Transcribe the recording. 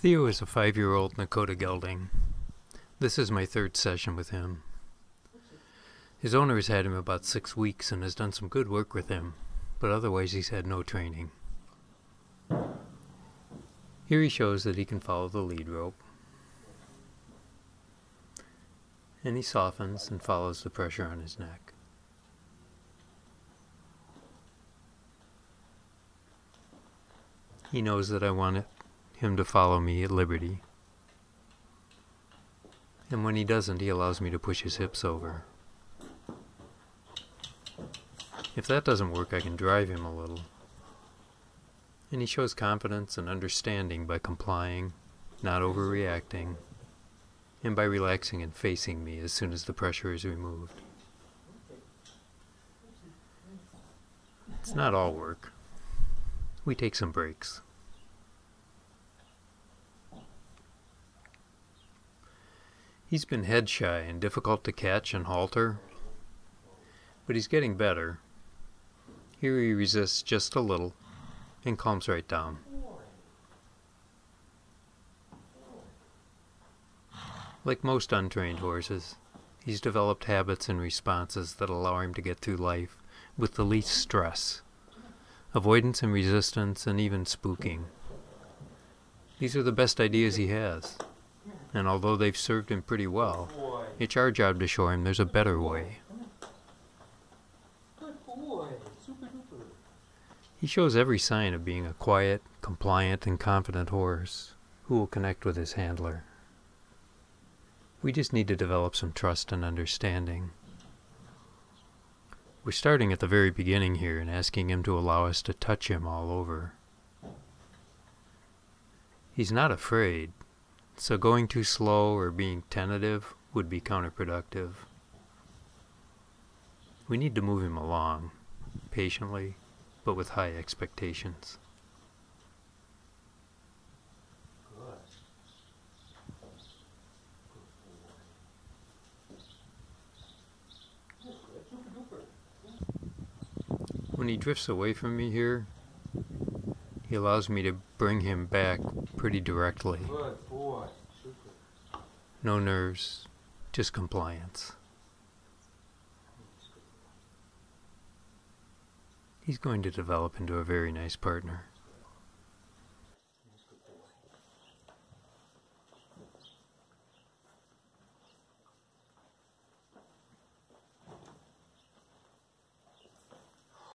Theo is a five year old Nokota gelding. This is my third session with him. His owner has had him about six weeks and has done some good work with him, but otherwise he's had no training. Here he shows that he can follow the lead rope. And he softens and follows the pressure on his neck. He knows that I want it, him to follow me at liberty. And when he doesn't, he allows me to push his hips over. If that doesn't work, I can drive him a little. And he shows confidence and understanding by complying, not overreacting, and by relaxing and facing me as soon as the pressure is removed. It's not all work. We take some breaks. He's been head shy and difficult to catch and halter, but he's getting better. Here he resists just a little and calms right down. Like most untrained horses, he's developed habits and responses that allow him to get through life with the least stress, avoidance and resistance, and even spooking. These are the best ideas he has, and although they've served him pretty well, it's our job to show him there's a better way. He shows every sign of being a quiet, compliant, and confident horse who will connect with his handler. We just need to develop some trust and understanding. We're starting at the very beginning here and asking him to allow us to touch him all over. He's not afraid, so going too slow or being tentative would be counterproductive. We need to move him along, patiently, but with high expectations. When he drifts away from me here, he allows me to bring him back pretty directly. No nerves, just compliance. He's going to develop into a very nice partner.